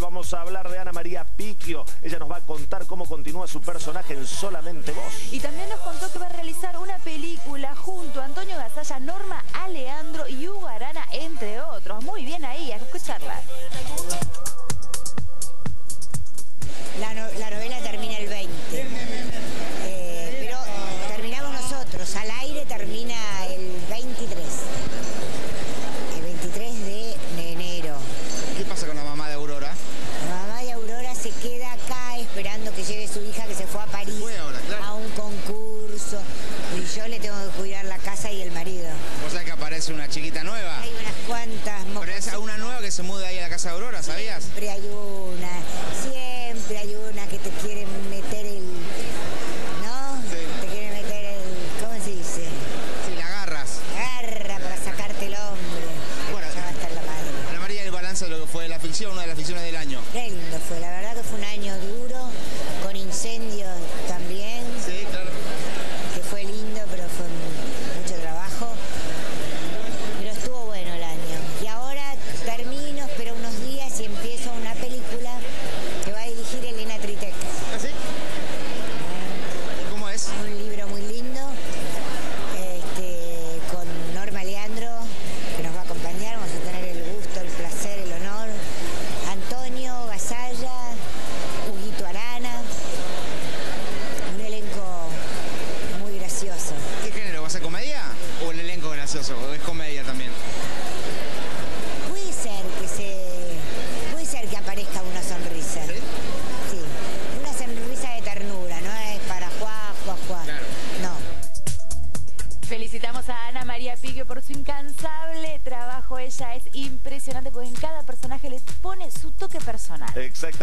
Vamos a hablar de Ana María Picchio. Ella nos va a contar cómo continúa su personaje en Solamente Vos. Y también nos contó que va a realizar una película junto a Antonio Gasalla, Norma Aleandro y Hugo Arana, entre otros. Muy bien ahí, a escucharla. La, la novela termina el 20. Eh, pero terminamos nosotros. Al aire termina la casa y el marido. ¿Vos sabés que aparece una chiquita nueva? Hay unas cuantas Pero es una nueva que se muda ahí a la casa de Aurora, ¿sabías? Siempre hay una, siempre hay una que te quiere meter el. ¿No? Sí. Te quiere meter el. ¿Cómo se dice? Sí, la agarras. Garra para sacarte el hombre. Bueno, ya va a estar la madre. Ana María, el balance de lo que fue la ficción, una de las ficciones del año. Lindo fue, la verdad que fue un año duro, con incendios también, Sí, claro. que fue lindo, pero fue mucho trabajo. Pero estuvo bueno el año. Y ahora termino, espero unos días y empiezo una película que va a dirigir Elena Tritec. ¿Ah, sí? ¿Y ¿Cómo es? Un libro muy lindo, este, con Norma Leandro, que nos va a acompañar. Vamos a tener el gusto, el placer, el honor. Antonio Gasalla, Huguito Arana. Un elenco muy gracioso. ¿Qué género? ¿Va a ser comedia? ¿O el elenco gracioso? ¿O es comedia también? Puede ser que se. Puede ser que aparezca una sonrisa. ¿Sí? Sí. Una sonrisa de ternura, no es para juá, juá, juá. Claro. No. Felicitamos a Ana María Piquio por su incansable trabajo. Ella es impresionante porque en cada personaje le pone su toque personal. Exactamente.